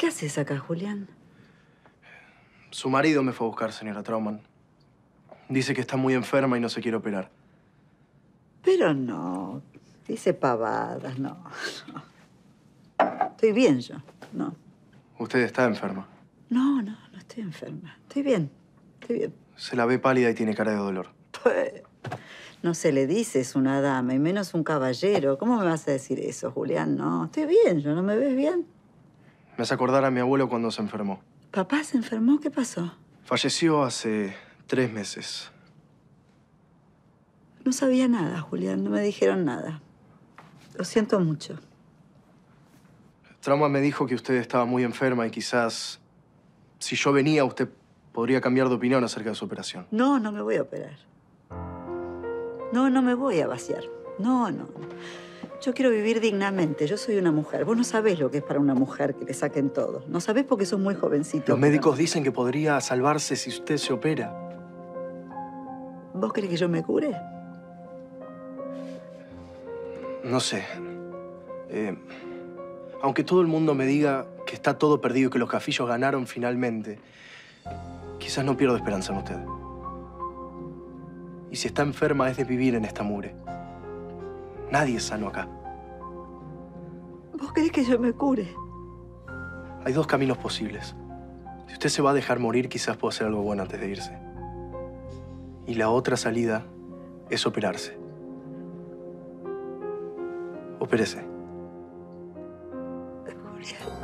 ¿Qué haces acá, Julián? Su marido me fue a buscar, señora Trauman. Dice que está muy enferma y no se quiere operar. Pero no, dice pavadas, no. Estoy bien yo, no. Usted está enferma. No, no, no estoy enferma. Estoy bien, estoy bien. Se la ve pálida y tiene cara de dolor. Pues, no se le dice es una dama y menos un caballero. ¿Cómo me vas a decir eso, Julián? No, estoy bien, yo no me ves bien. Me hace acordar a mi abuelo cuando se enfermó. ¿Papá se enfermó? ¿Qué pasó? Falleció hace tres meses. No sabía nada, Julián. No me dijeron nada. Lo siento mucho. Trauma me dijo que usted estaba muy enferma y quizás si yo venía usted podría cambiar de opinión acerca de su operación. No, no me voy a operar. No, no me voy a vaciar. No, no. Yo quiero vivir dignamente. Yo soy una mujer. Vos no sabés lo que es para una mujer que le saquen todo. No sabés porque sos muy jovencito. Los médicos dicen que podría salvarse si usted se opera. ¿Vos querés que yo me cure? No sé. Eh, aunque todo el mundo me diga que está todo perdido y que los cafillos ganaron finalmente, quizás no pierdo esperanza en usted. Y si está enferma es de vivir en esta mure. Nadie es sano acá. ¿Vos crees que yo me cure? Hay dos caminos posibles. Si usted se va a dejar morir, quizás pueda hacer algo bueno antes de irse. Y la otra salida es operarse. Opérese. Julia.